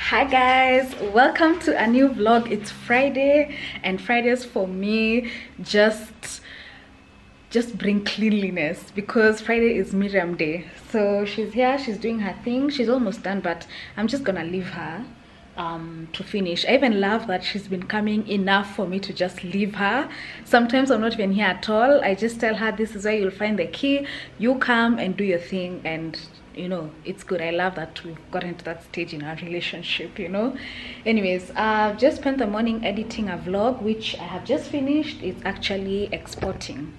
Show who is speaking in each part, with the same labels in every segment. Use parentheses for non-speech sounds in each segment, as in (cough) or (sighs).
Speaker 1: hi guys welcome to a new vlog it's friday and fridays for me just just bring cleanliness because friday is miriam day so she's here she's doing her thing she's almost done but i'm just gonna leave her um, to finish. I even love that she's been coming enough for me to just leave her. Sometimes I'm not even here at all. I just tell her this is where you'll find the key. You come and do your thing and you know it's good. I love that we've gotten to that stage in our relationship you know. Anyways i've just spent the morning editing a vlog which i have just finished. It's actually exporting.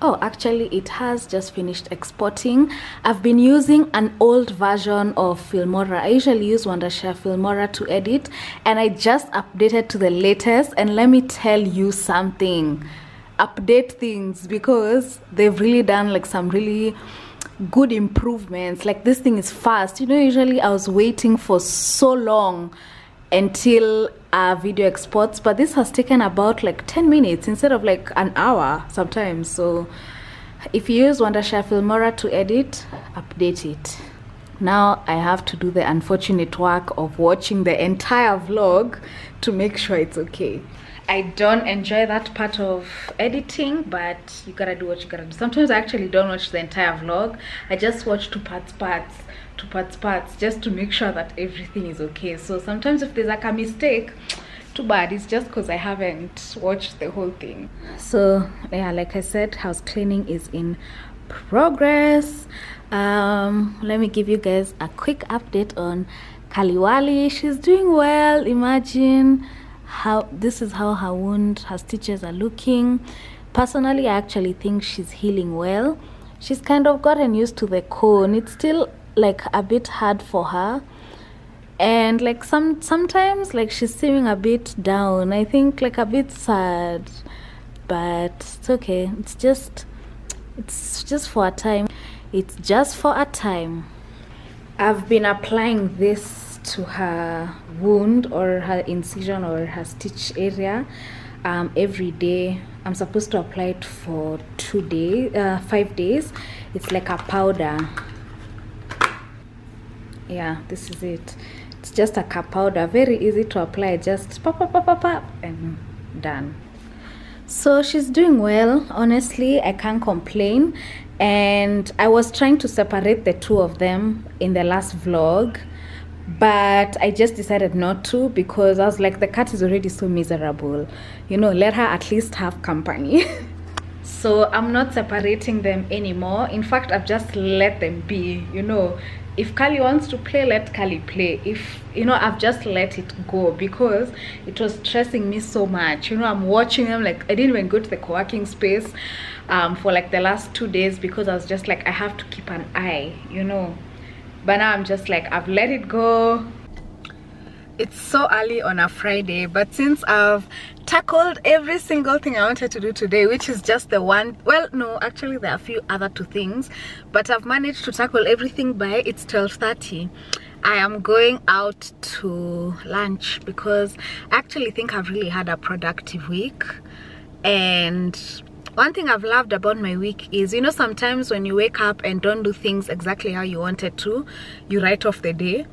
Speaker 1: Oh actually it has just finished exporting. I've been using an old version of filmora. I usually use wondershare filmora to edit and i just updated to the latest. And let me tell you something. Update things because they've really done like some really good improvements. Like this thing is fast. You know usually i was waiting for so long until a video exports but this has taken about like 10 minutes instead of like an hour sometimes. So if you use wondershare filmora to edit update it. Now i have to do the unfortunate work of watching the entire vlog to make sure it's okay I don't enjoy that part of editing, but you gotta do what you gotta do. Sometimes I actually don't watch the entire vlog. I just watch two parts parts, two parts parts, just to make sure that everything is okay. So sometimes if there's like a mistake, too bad. It's just because I haven't watched the whole thing. So yeah, like I said, house cleaning is in progress. Um, let me give you guys a quick update on Kaliwali. She's doing well. Imagine how this is how her wound her stitches are looking. Personally i actually think she's healing well. She's kind of gotten used to the cone. It's still like a bit hard for her. And like some sometimes like she's seeming a bit down. I think like a bit sad. But it's okay. It's just it's just for a time. It's just for a time. I've been applying this to her wound or her incision or her stitch area um, every day. I'm supposed to apply it for two days uh, five days. It's like a powder. Yeah this is it. It's just a cup powder. Very easy to apply. Just pop pop pop pop, pop and done. So she's doing well. Honestly i can't complain. And i was trying to separate the two of them in the last vlog but I just decided not to because I was like, the cat is already so miserable. You know, let her at least have company. (laughs) so I'm not separating them anymore. In fact, I've just let them be, you know. If Kali wants to play, let Kali play. If, you know, I've just let it go because it was stressing me so much. You know, I'm watching them like, I didn't even go to the co-working space um, for like the last two days because I was just like, I have to keep an eye, you know but now i'm just like i've let it go it's so early on a friday but since i've tackled every single thing i wanted to do today which is just the one well no actually there are a few other two things but i've managed to tackle everything by it's 12:30. i am going out to lunch because i actually think i've really had a productive week and one thing i've loved about my week is you know sometimes when you wake up and don't do things exactly how you wanted to you write off the day.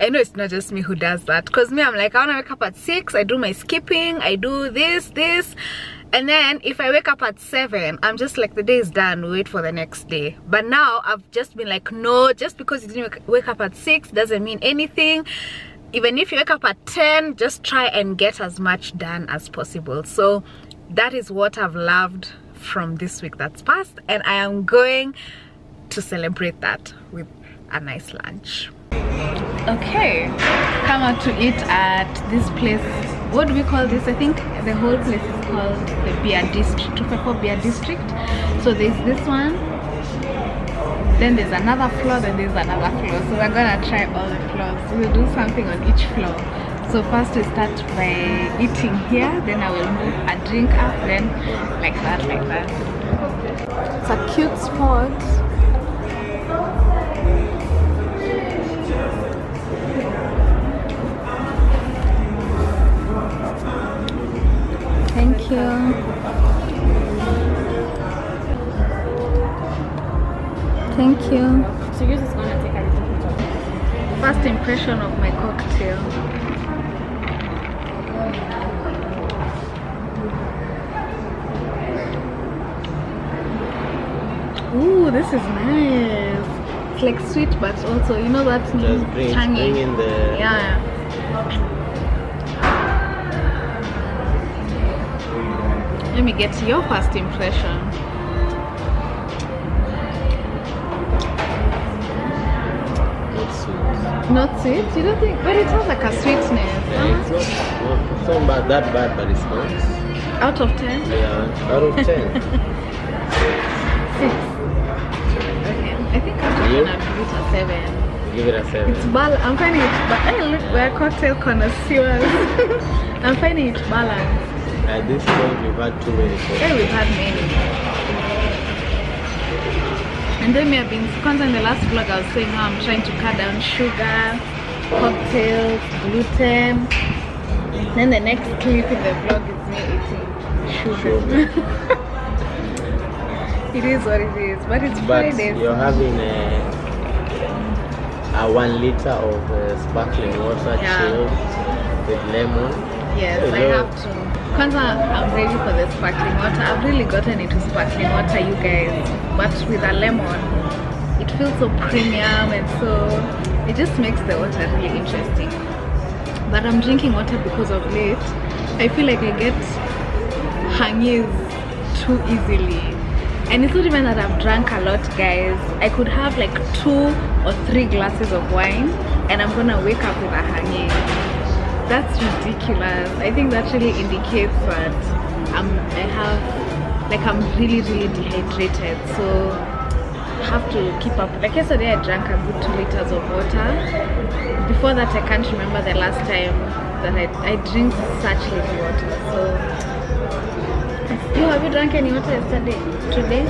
Speaker 1: I know it's not just me who does that because me I'm like I want to wake up at 6 I do my skipping I do this this. And then if I wake up at 7 I'm just like the day is done wait for the next day. But now I've just been like no just because you didn't wake up at 6 doesn't mean anything. Even if you wake up at 10 just try and get as much done as possible. So that is what I've loved from this week that's passed and I am going to celebrate that with a nice lunch. Okay, come out to eat at this place. What do we call this? I think the whole place is called the Beer District, Tupefo Beer District. So there's this one, then there's another floor, then there's another floor. So we're gonna try all the floors. We'll do something on each floor so first we start by eating here then i will move a drink up then like that like that. It's a cute spot. Thank you. Thank you.
Speaker 2: So yours is gonna take a little bit of
Speaker 1: first impression of my cocktail Ooh, this is nice. It's like sweet, but also you know that
Speaker 2: Just bring,
Speaker 1: tangy.
Speaker 2: Bring in the
Speaker 1: yeah. yeah. Let me get your first impression.
Speaker 2: Not sweet.
Speaker 1: Not sweet? You don't think? But it has like a sweetness.
Speaker 2: Yeah, it's, not, not, it's not bad, that bad, but it's not.
Speaker 1: Out of 10?
Speaker 2: Yeah, out of
Speaker 1: 10. (laughs)
Speaker 2: You?
Speaker 1: gonna give it a seven.
Speaker 2: Give it a seven.
Speaker 1: It's bal I'm finding it but hey look we're cocktail connoisseurs. (laughs) I'm finding it balanced.
Speaker 2: At this point, we've had too many.
Speaker 1: Yeah,
Speaker 2: cocktails.
Speaker 1: we've had many. And then we have been kwanza in the last vlog I was saying how I'm trying to cut down sugar, cocktails, gluten. Then the next clip in the vlog is me eating sugar. (laughs) it is what it is, but it's
Speaker 2: But
Speaker 1: Friday.
Speaker 2: you're having a, a one liter of uh, sparkling water
Speaker 1: Yeah.
Speaker 2: chilled with lemon.
Speaker 1: Yes, I have to. Kwanza, I'm ready for the sparkling water. I've really gotten into sparkling water, you guys. But with a lemon, it feels so premium and so it just makes the water really interesting. But I'm drinking water because of late. I feel like I get hangis too easily. And it's not even that I've drank a lot, guys. I could have like two or three glasses of wine and I'm gonna wake up with a hangi that's ridiculous. I think that really indicates that i'm i have like i'm really really dehydrated. So I have to keep up. Like yesterday i drank a good two liters of water. Before that i can't remember the last time that i, I drink such little water. So you have you drank any water yesterday? Today?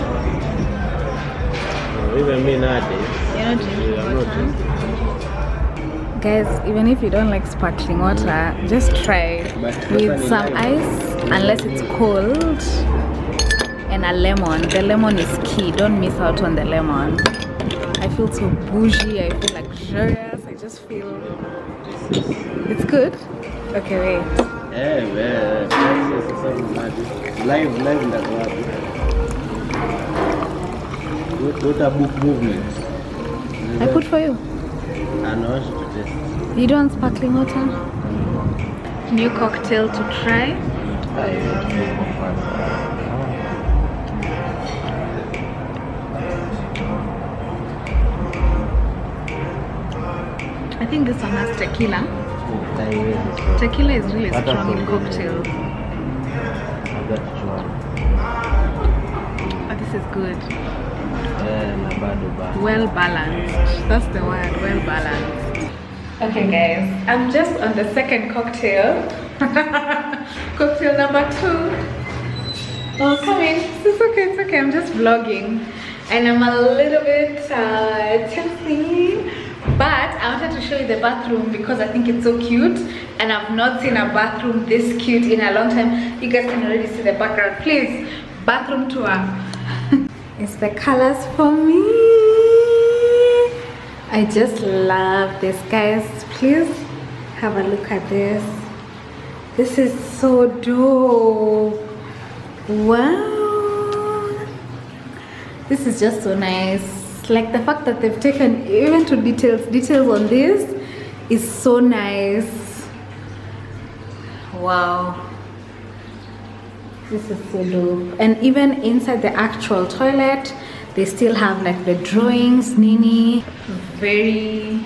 Speaker 2: Uh, Even me nowadays.
Speaker 1: you're not drinking
Speaker 2: I'm not
Speaker 1: water.
Speaker 2: drinking.
Speaker 1: guys even if you don't like sparkling water just try
Speaker 2: But
Speaker 1: with some ice unless it's cold and a lemon. The lemon is key. Don't miss out on the lemon. I feel so bougie. I feel luxurious. I just feel it's good. Okay wait.
Speaker 2: Eh, well, that's just something. Live, live that wapi. What, what a book movement.
Speaker 1: i put for you
Speaker 2: And I want you to test.
Speaker 1: you don't want sparkling water new cocktail to try i think this one has tequila oh, tequila is really strong in
Speaker 2: for-
Speaker 1: cocktails is good. Well balanced that's the word well balanced okay guys. I'm just on the second cocktail. (laughs) Cocktail number two. Oh come in. It's okay it's okay. I'm just vlogging. And i'm a little bit uh, tipsy but i wanted to show you the bathroom because i think it's so cute and i've not seen a bathroom this cute in a long time. You guys can already see the background. Please bathroom tour it's the colors for me. I just love this guys. Please have a look at this. This is so dope. Wow. This is just so nice. Like the fact that they've taken even to details details on this is so nice. Wow this is so dope and even inside the actual toilet they still have like the drawings nini. Very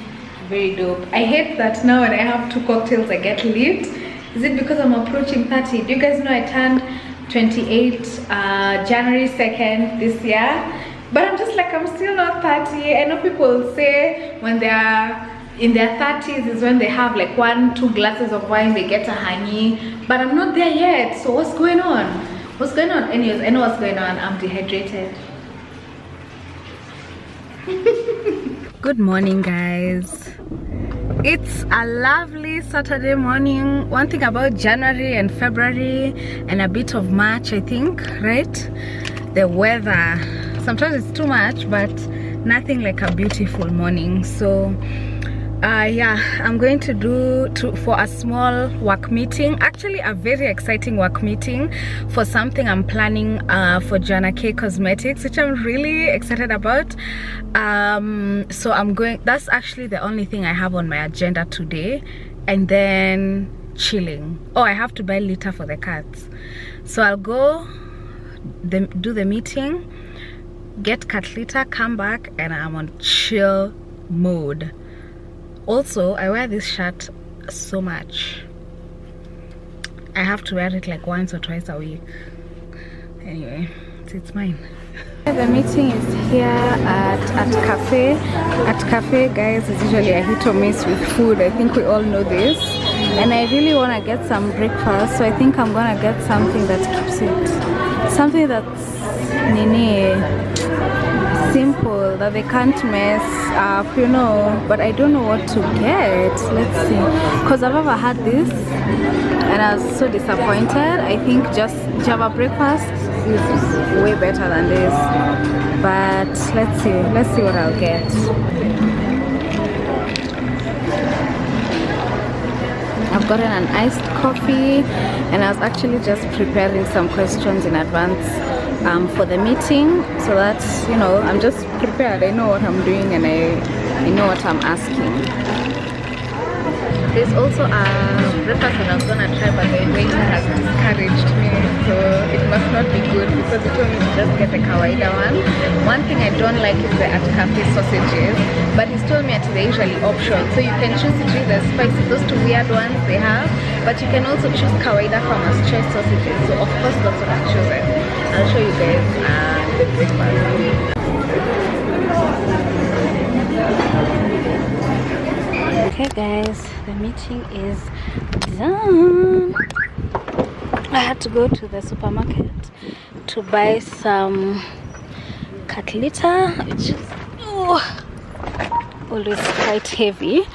Speaker 1: very dope. I hate that now when i have two cocktails i get lit. Is it because i'm approaching 30 do you guys know i turned 28 uh, january 2nd this year? But i'm just like i'm still not 30 i know people say when they are in their 30s is when they have like one two glasses of wine they get a hangy but i'm not there yet. So what's going on? What's going on? Anyways i know what's going on. I'm dehydrated. (laughs) Good morning guys. It's a lovely saturday morning. One thing about january and february and a bit of march i think right? The weather. Sometimes it's too much but nothing like a beautiful morning. So uh yeah i'm going to do to for a small work meeting actually a very exciting work meeting for something i'm planning uh for Joanna K Cosmetics which i'm really excited about. Um so i'm going that's actually the only thing i have on my agenda today and then chilling. Oh i have to buy litter for the cats. So i'll go the, do the meeting get cat litter come back and i'm on chill mode also i wear this shirt so much. I have to wear it like once or twice a week. Anyway it's mine. The meeting is here at at cafe. Artcaffe guys it's usually a hit or miss with food. I think we all know this. And i really want to get some breakfast so i think i'm gonna get something that keeps it. Something that's nini simple that they can't mess up you know but i don't know what to get. Let's see. Because i've ever had this and i was so disappointed. I think just java breakfast is way better than this. But let's see. Let's see what i'll get. I've gotten an iced coffee and I was actually just preparing some questions in advance um, for the meeting. So that you know I'm just prepared. I know what I'm doing and I, I know what I'm asking. There's also a breakfast I was gonna try but the waiter has discouraged me so it must not be good because he told me to just get the kawaida one. One thing I don't like is the Artcaffe sausages but he's told me that they're usually optional. So you can choose between the spicy those two weird ones they have but you can also choose kawaida farmers choice sausages. So of course that's what I've chosen I'll show you guys uh, the breakfast. Okay guys the meeting is done. I had to go to the supermarket to buy some cat litter which is oh, always quite heavy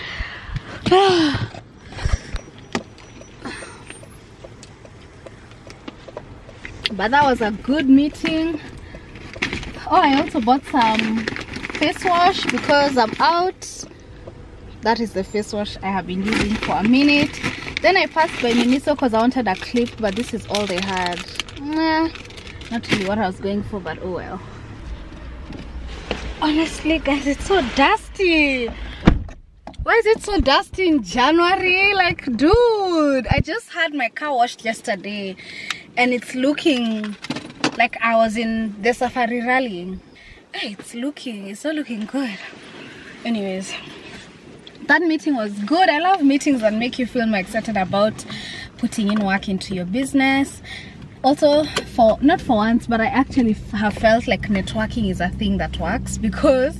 Speaker 1: (sighs) (sighs) but that was a good meeting. Oh i also bought some face wash because i'm out. That is the face wash i have been using for a minute. Then i passed by miniso because i wanted a clip but this is all they had. Nah, not really what i was going for but oh well. Honestly guys it's so dusty. Why is it so dusty in january? Like dude i just had my car washed yesterday and it's looking like i was in the safari rally it's looking it's not looking good. Anyways that meeting was good. I love meetings that make you feel more excited about putting in work into your business also for not for once but i actually have felt like networking is a thing that works (laughs) because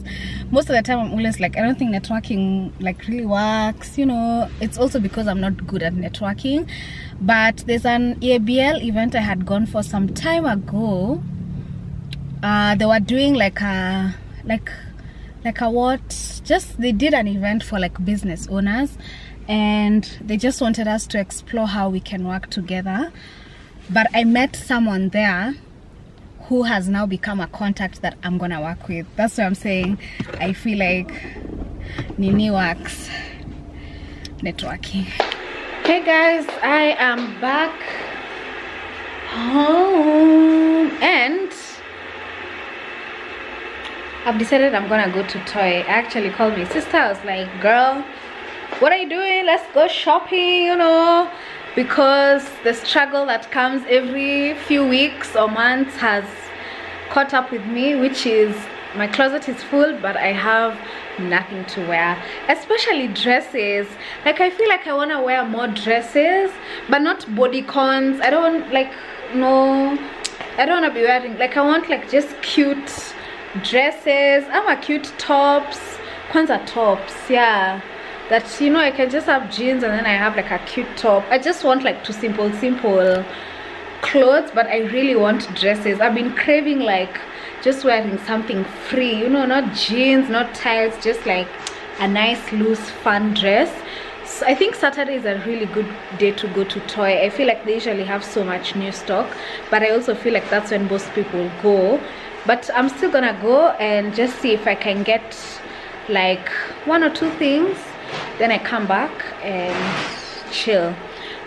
Speaker 1: most of the time i'm always like i don't think networking like really works you know. It's also because i'm not good at networking. But there's an abl event i had gone for some time ago. Uh they were doing like a like like a what? Just they did an event for like business owners. And they just wanted us to explore how we can work together but i met someone there who has now become a contact that i'm gonna work with that's what i'm saying i feel like nini works networking hey guys i am back home and I've decided I'm gonna go to Toi. I actually called my sister. I was like, girl, what are you doing? Let's go shopping, you know. Because the struggle that comes every few weeks or months has caught up with me, which is my closet is full, but I have nothing to wear. Especially dresses. Like I feel like I wanna wear more dresses, but not bodycons. I don't like no I don't wanna be wearing like I want like just cute dresses ama cute tops kwanza tops yeah that you know i can just have jeans and then i have like a cute top. I just want like two simple simple clothes but i really want dresses. I've been craving like just wearing something free you know not jeans not ties just like a nice loose fun dress. So i think saturday is a really good day to go to Toi. I feel like they usually have so much new stock but i also feel like that's when most people go. But i'm still gonna go and just see if i can get like one or two things then i come back and chill.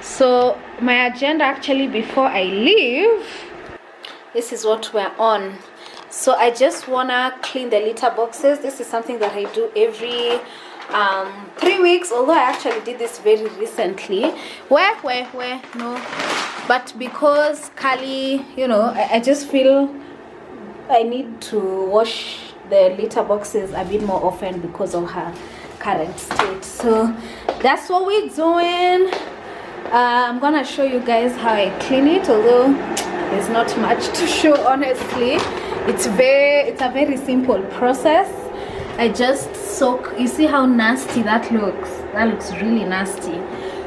Speaker 1: So my agenda actually before i leave this is what we're on. So i just wanna clean the litter boxes. This is something that i do every um three weeks although i actually did this very recently. Where where where? No. But because kali you know I, I just feel i need to wash the litter boxes a bit more often because of her current state. So that's what we're doing. Uh, i'm gonna show you guys how i clean it although there's not much to show honestly. It's very it's a very simple process. I just soak you see how nasty that looks? That looks really nasty.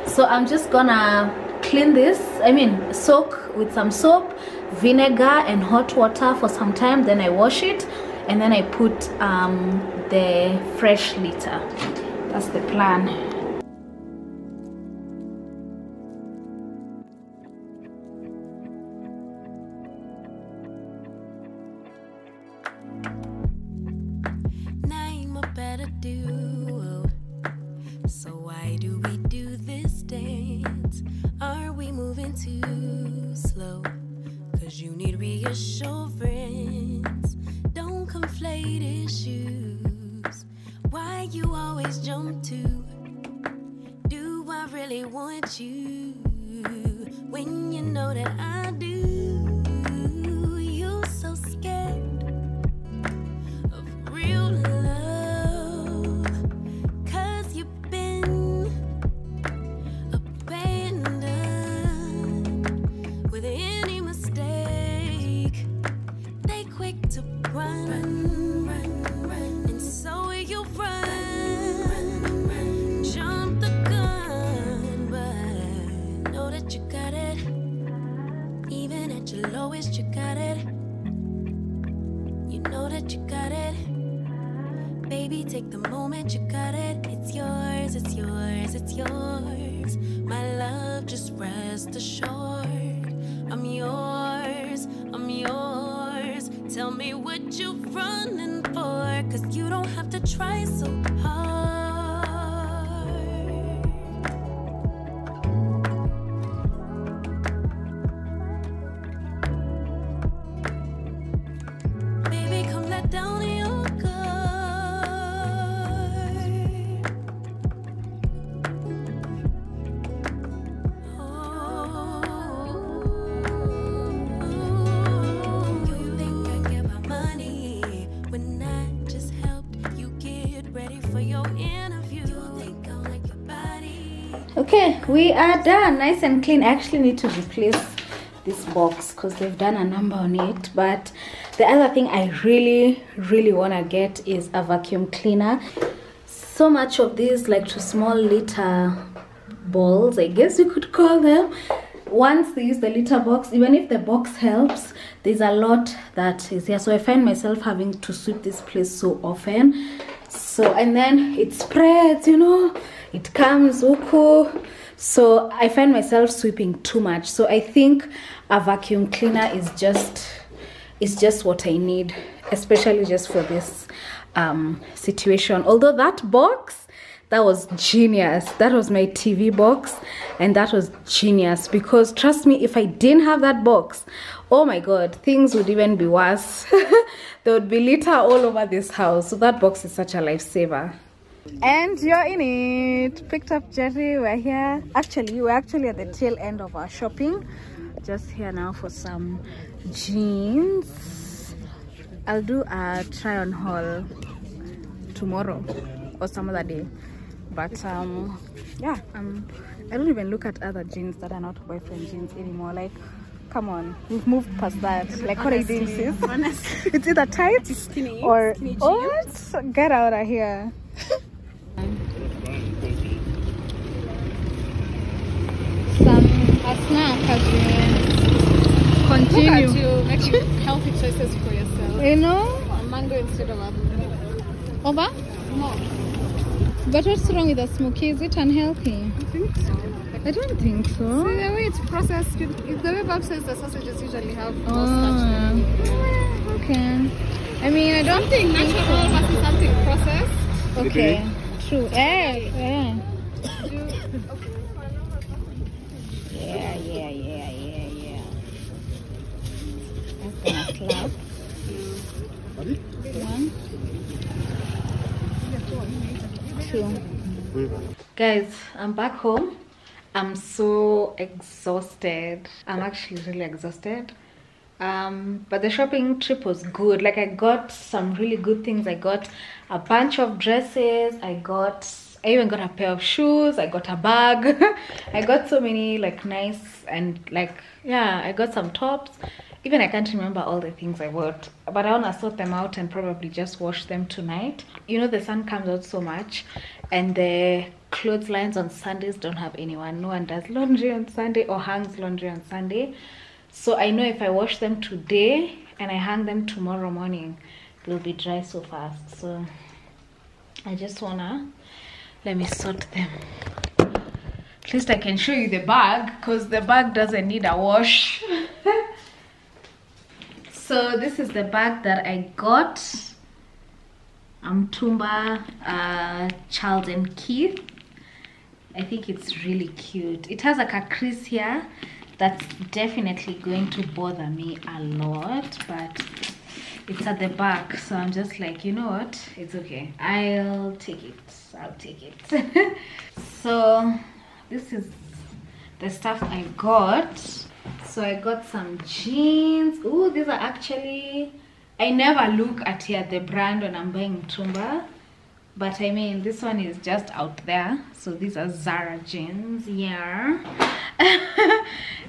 Speaker 1: So i'm just gonna clean this i mean soak with some soap vinegar and hot water for some time then i wash it and then i put um, the fresh litter. That's the plan
Speaker 3: we are
Speaker 1: done. Nice and clean. I actually need to replace this box because they've done a number on it. But the other thing i really really want to get is a vacuum cleaner. So much of these like to small litter balls i guess you could call them. Once they use the litter box even if the box helps there's a lot that is here. So i find myself having to sweep this place so often. So and then it spreads you know? It comes uku so i find myself sweeping too much. So i think a vacuum cleaner is just is just what i need especially just for this um situation. Although that box that was genius. That was my tv box and that was genius. Because trust me if i didn't have that box oh my god things would even be worse. (laughs) There would be litter all over this house. So that box is such a lifesaver and you're in it. Picked up jerry we're here. Actually we're actually at the tail end of our shopping. Just here now for some jeans. I'll do a try on haul tomorrow or some other day. But um yeah um i don't even look at other jeans that are not boyfriend jeans anymore. Like come on we've moved past that. Like what are you doing sis?
Speaker 4: Honestly, (laughs)
Speaker 1: it's either tight
Speaker 4: skinny,
Speaker 1: or
Speaker 4: skinny jeans.
Speaker 1: what? Get out of here (laughs) some a snack as we
Speaker 4: Look
Speaker 1: continue
Speaker 4: at you (laughs) making healthy choices for yourself.
Speaker 1: you know
Speaker 4: A mango instead of apple.
Speaker 1: over
Speaker 4: No,
Speaker 1: but what's wrong with the smoky is it unhealthy
Speaker 4: I think so.
Speaker 1: i don't think so
Speaker 4: See, the way it's processed, it- it's the way Bob says the sausages usually have more
Speaker 1: Oh,
Speaker 4: starch.
Speaker 1: okay. I mean, I don't
Speaker 4: Something natural versus something processed.
Speaker 1: Okay, true. Eh, eh. Yeah, yeah, yeah, yeah, yeah. Gonna. One, two. Guys, I'm back home. I'm so exhausted. I'm actually really exhausted. Um, but the shopping trip was good. Like I got some really good things. I got a bunch of dresses. I got I even got a pair of shoes. I got a bag. (laughs) I got so many like nice and like yeah, I got some tops. Even I can't remember all the things I bought, but I wanna sort them out and probably just wash them tonight. You know the sun comes out so much, and the clotheslines on Sundays don't have anyone. No one does laundry on Sunday or hangs laundry on Sunday. So I know if I wash them today and I hang them tomorrow morning, they'll be dry so fast. So I just wanna let me sort them. At least I can show you the bag because the bag doesn't need a wash. (laughs) so this is the bag that I got. Amtumba uh, Charles and Keith. I think it's really cute. It has like a crease here that's definitely going to bother me a lot, but it's at the back, so I'm just like, you know what? It's okay. I'll take it. I'll take it. (laughs) so this is the stuff I got. So I got some jeans. Oh, these are actually I never look at here the brand when I'm buying Tumba. But I mean, this one is just out there. So these are Zara jeans, yeah. (laughs)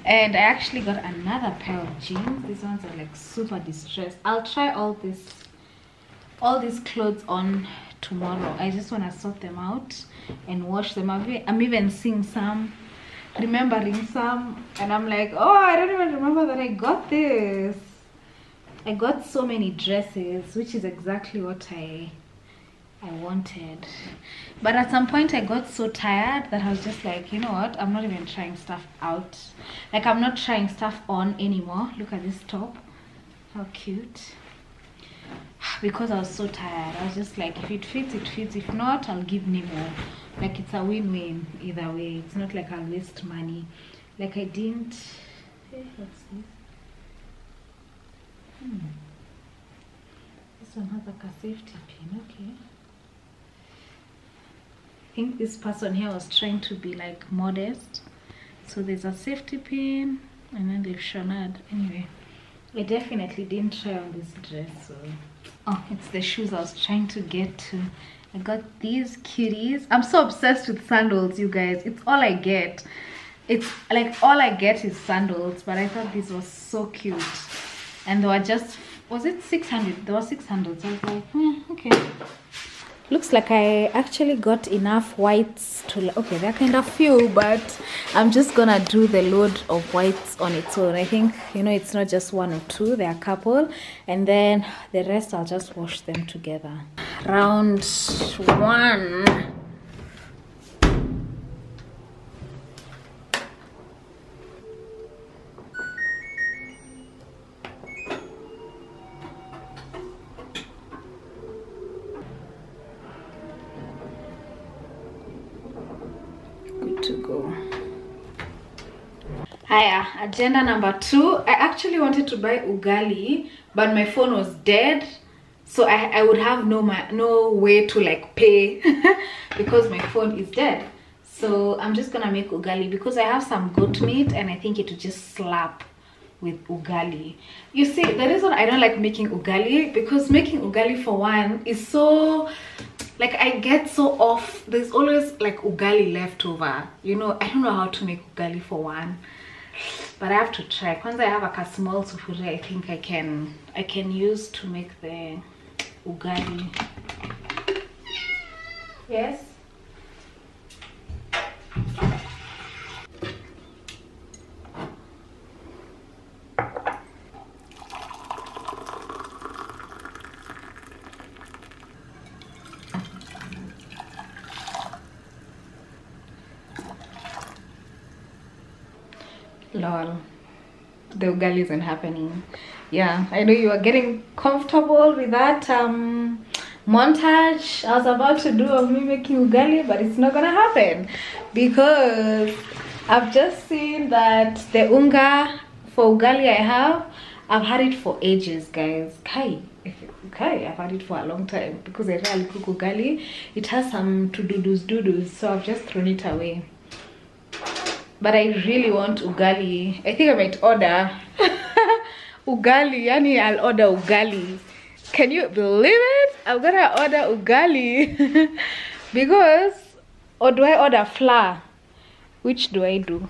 Speaker 1: and I actually got another pair of jeans. These ones are like super distressed. I'll try all this, all these clothes on tomorrow. I just want to sort them out and wash them. I'm even seeing some, remembering some, and I'm like, oh, I don't even remember that I got this. I got so many dresses, which is exactly what I I wanted. But at some point I got so tired that I was just like, you know what? I'm not even trying stuff out. Like I'm not trying stuff on anymore. Look at this top. How cute. (sighs) Because I was so tired. I was just like, if it fits, it fits. If not, I'll give Nemo. Like it's a win-win either way. It's not like I'll waste money. Like I didn't... What's this? Hmm. This one has like a safety pin, okay. I think this person here was trying to be like modest. So there's a safety pin and then they've shonad. Anyway, I definitely didn't try on this dress. So. Oh, it's the shoes I was trying to get to. I got these cuties. I'm so obsessed with sandals, you guys. It's all I get. It's like all I get is sandals, but I thought these were so cute. And they were just, was it 600? They were 600. So I was like, eh, okay looks like I actually got enough whites to okay they're kind of few but I'm just gonna do the load of whites on its own. I think you know it's not just one or two they're a couple and then the rest I'll just wash them together. Round one Haya, agenda number two. I actually wanted to buy ugali, but my phone was dead. So I, I would have no my, no way to like pay (laughs) because my phone is dead. So I'm just gonna make ugali because I have some goat meat and I think it would just slap with ugali. You see, the reason I don't like making ugali because making ugali for one is so like I get so off. There's always like ugali left over. You know, I don't know how to make ugali for one but I have to try. Once I have like a small sufuria, I think I can I can use to make the ugali. Yes. Lol the ugali isn't happening yeah i know you are getting comfortable with that um montage I was about to do of me making ugali, but it's not gonna happen because I've just seen that the unga for ugali I have, I've had it for ages, guys. Kai, okay, I've had it for a long time because I really cook ugali. It has some to doodles doodles, so I've just thrown it away. But I really want ugali. I think I might order (laughs) ugali. Yani, I'll order ugali. Can you believe it? I'm gonna order ugali (laughs) because, or do I order flour? Which do I do?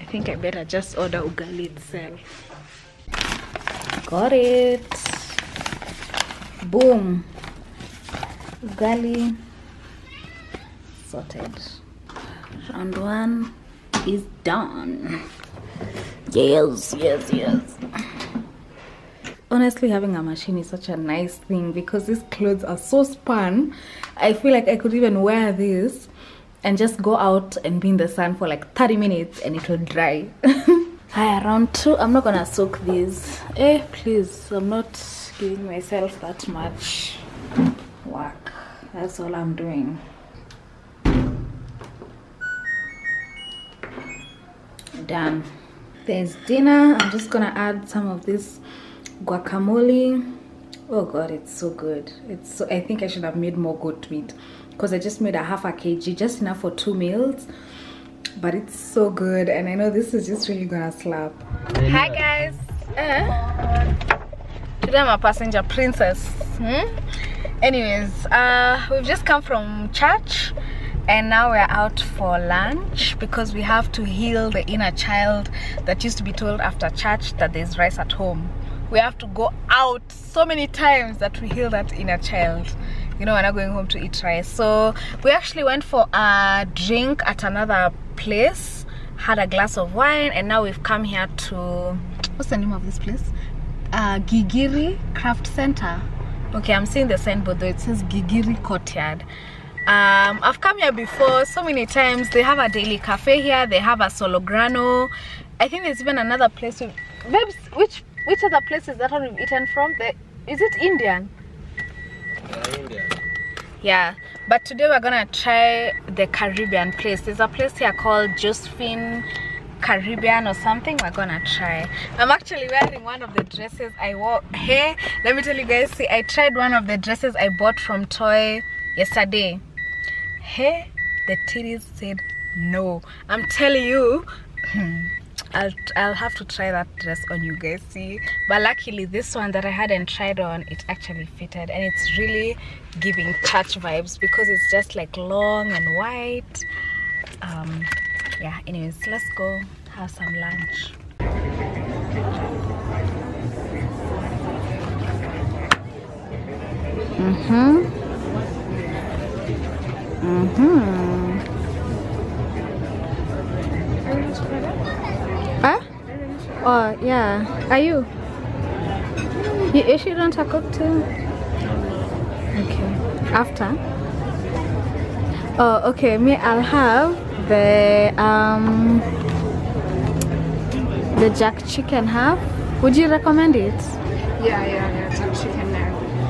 Speaker 1: I think I better just order ugali itself. Got it. Boom. Ugali sorted. Round one is done. Yes, yes, yes. Honestly, having a machine is such a nice thing because these clothes are so spun. I feel like I could even wear this and just go out and be in the sun for like 30 minutes and it will dry. (laughs) Hi, round two. I'm not gonna soak these. Eh, please. I'm not giving myself that much work. That's all I'm doing. Done. There's dinner. I'm just gonna add some of this guacamole. Oh god, it's so good. It's so I think I should have made more goat meat because I just made a half a kg, just enough for two meals. But it's so good, and I know this is just really gonna slap. Hi guys. Uh, today I'm a passenger princess. Hmm? Anyways, uh, we've just come from church and now we're out for lunch because we have to heal the inner child that used to be told after church that there's rice at home. We have to go out so many times that we heal that inner child. You know we're not going home to eat rice. So we actually went for a drink at another place had a glass of wine and now we've come here to what's the name of this place? Uh gigiri craft center. Okay i'm seeing the signboard though. It says gigiri courtyard um i've come here before so many times. They have a daily cafe here. They have a solo grano. I think there's even another place with babes which which other places that one we've eaten from? The is it indian. Yeah but today we're gonna try the caribbean place. There's a place here called josephine caribbean or something. We're gonna try. I'm actually wearing one of the dresses i wore. Hey let me tell you guys see i tried one of the dresses i bought from Toi yesterday hey the titties said no. I'm telling you (clears throat) I'll, I'll have to try that dress on you guys see? But luckily this one that I hadn't tried on it actually fitted and it's really giving church vibes because it's just like long and white. Um yeah anyways let's go have some lunch. Mm-hmm mm-hmm Huh? Oh, yeah. Are you? You issue don't a cocktail? Okay. After? Oh, okay. Me, I'll have the um the jerk chicken half. Would you recommend it?
Speaker 4: Yeah, yeah, yeah. Jerk chicken.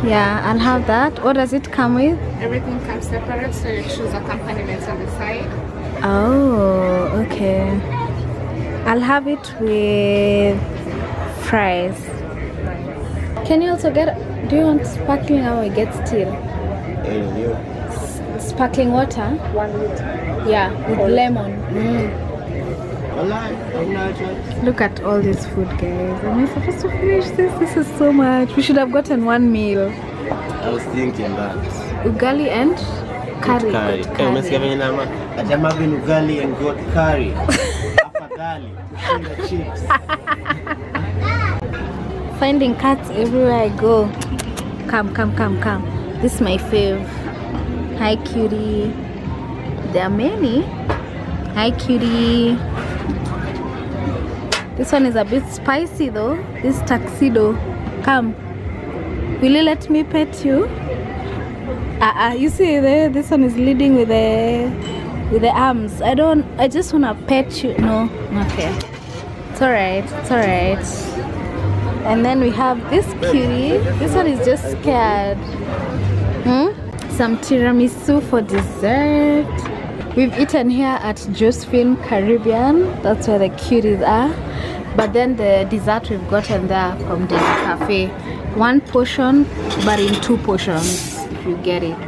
Speaker 1: Yeah, I'll have that. What does it come with?
Speaker 4: Everything comes separate, so you choose accompaniments on the side.
Speaker 1: Oh, okay. I'll have it with fries. Can you also get? Do you want sparkling or we get still?
Speaker 2: Hey, you.
Speaker 1: Sparkling water?
Speaker 4: One liter.
Speaker 1: Yeah, with lemon. Mm.
Speaker 2: Alive. I'm not just.
Speaker 1: Look at all this food, guys. Am I supposed to finish this? This is so much. We should have gotten one meal.
Speaker 2: I was thinking that.
Speaker 1: Ugali and curry.
Speaker 2: Curry. umesikia
Speaker 1: curry.
Speaker 2: venye nama ati I'm having ugali and goat curry. (laughs) Afadhali chips.
Speaker 1: Finding cats everywhere I go. Come, come, come, come. This is my fave. Hi, cutie. There are many. Hi, cutie. This one is a bit spicy though. This tuxedo. Come. Will you let me pet you? Uh, uh, you see there, this one is leading with the with the arms. I don't. I just wanna pet you. No, okay. It's alright. It's alright. And then we have this cutie. This one is just scared. Hmm? some tiramisu for dessert. We've eaten here at Josephine Caribbean. That's where the cuties are. But then the dessert we've gotten there from the cafe. One portion, but in two portions, if you get it. We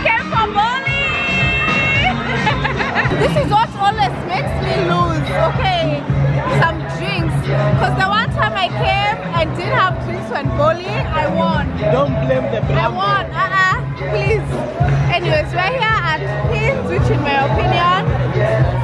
Speaker 1: came from Bali! (laughs) this is what always makes me lose, okay? Some. Because the one time I came and didn't have drinks when Bali, I won.
Speaker 2: Don't blame the
Speaker 1: I won, uh-uh, please. Anyways, we're here at Pins, which in my opinion,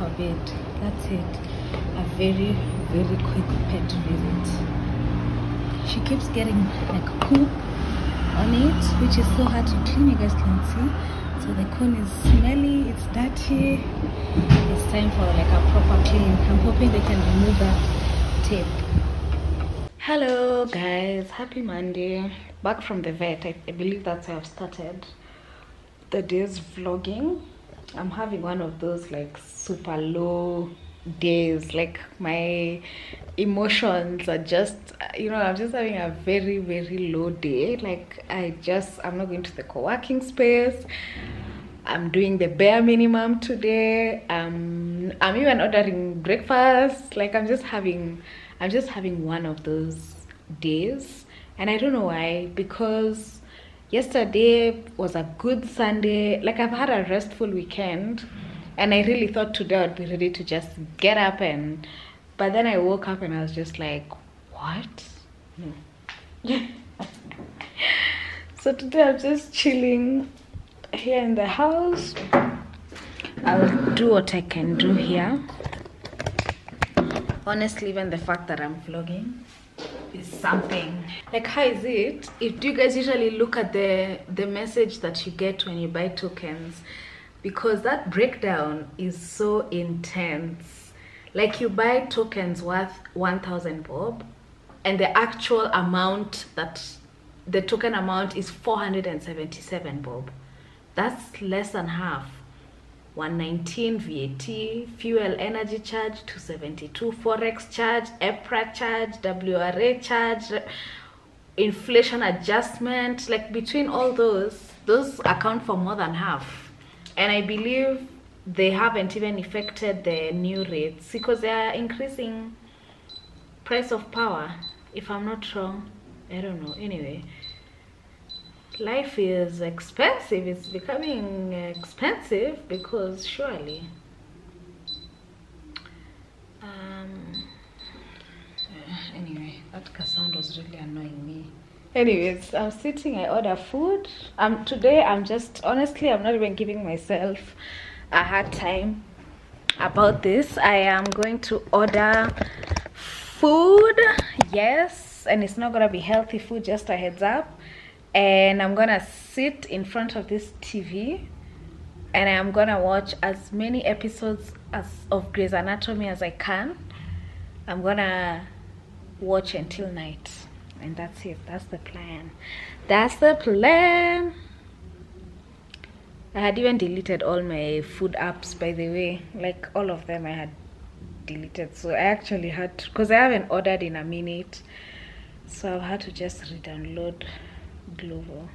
Speaker 1: a bit. That's it. A very, very quick pet visit. She keeps getting like poop on it, which is so hard to clean. You guys can see. So the cone is smelly. It's dirty. It's time for like a proper clean. I'm hoping they can remove that tape. Hello, guys. Happy Monday. Back from the vet. I, I believe that's how I've started the day's vlogging i'm having one of those like super low days. Like my emotions are just you know i'm just having a very very low day. Like i just i'm not going to the co-working space. I'm doing the bare minimum today. Um i'm even ordering breakfast. Like i'm just having i'm just having one of those days. And i don't know why because yesterday was a good sunday. Like i've had a restful weekend and i really thought today i'd be ready to just get up and but then i woke up and i was just like what? No. (laughs) So today i'm just chilling here in the house. I'll do what i can do here. Honestly even the fact that i'm vlogging is something. Like how is it? If do you guys usually look at the the message that you get when you buy tokens? Because that breakdown is so intense. Like you buy tokens worth 1000 bob and the actual amount that the token amount is 477 bob. That's less than half 119 VAT, fuel energy charge 272, forex charge, EPRA charge, WRA charge, inflation adjustment. Like between all those, those account for more than half. And I believe they haven't even affected the new rates because they are increasing price of power. If I'm not wrong, I don't know. Anyway life is expensive. It's becoming expensive because surely. Um anyway that sound was really annoying me. Anyways i'm sitting i order food. Um today i'm just honestly i'm not even giving myself a hard time about this. I am going to order food yes and it's not gonna be healthy food just a heads up and I'm gonna sit in front of this TV and I'm gonna watch as many episodes as of Grey's Anatomy as I can. I'm gonna watch until night and that's it. That's the plan. That's the plan. I had even deleted all my food apps by the way, like all of them I had deleted. So I actually had because I haven't ordered in a minute, so I've had to just re-download Glovo.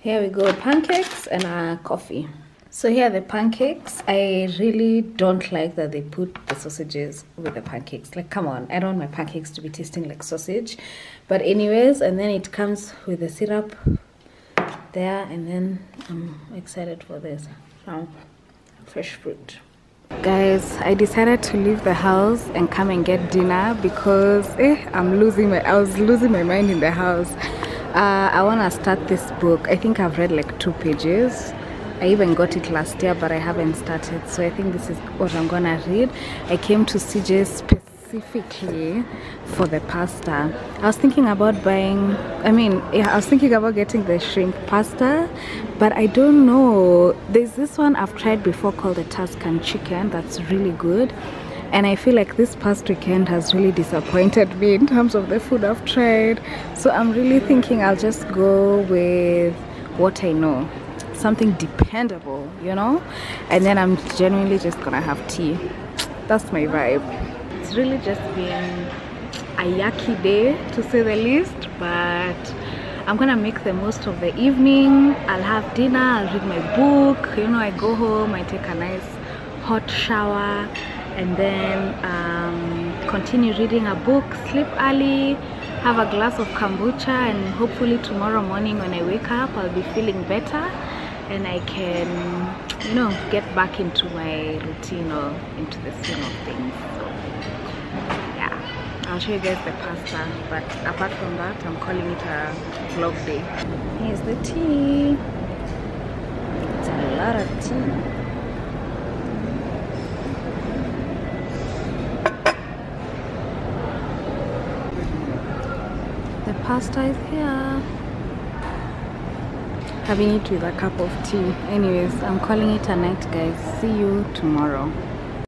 Speaker 1: Here we go, pancakes and our coffee. So here are the pancakes. I really don't like that they put the sausages with the pancakes. Like, come on, I don't want my pancakes to be tasting like sausage. But anyways, and then it comes with the syrup there, and then I'm excited for this. Now, fresh fruit. Guys, I decided to leave the house and come and get dinner because eh, I'm losing my, I was losing my mind in the house. Uh, I want to start this book. I think I've read like two pages. I even got it last year, but I haven't started. So I think this is what I'm gonna read. I came to CJ specifically for the pasta. I was thinking about buying, I mean, yeah, I was thinking about getting the shrimp pasta, but I don't know. There's this one I've tried before called the Tuscan chicken that's really good. And I feel like this past weekend has really disappointed me in terms of the food I've tried. So I'm really thinking I'll just go with what I know something dependable, you know? And then I'm genuinely just gonna have tea. That's my vibe. It's really just been a yucky day to say the least, but I'm gonna make the most of the evening. I'll have dinner, I'll read my book. You know, I go home, I take a nice hot shower, and then um, continue reading a book, sleep early, have a glass of kombucha, and hopefully tomorrow morning when I wake up, I'll be feeling better and I can, you know, get back into my routine or into the swing of things. So, yeah, I'll show you guys the pasta. But apart from that, I'm calling it a vlog day. Here's the tea. It's a lot of tea. Pasta is here. Having it with a cup of tea. Anyways i'm calling it a night guys. See you tomorrow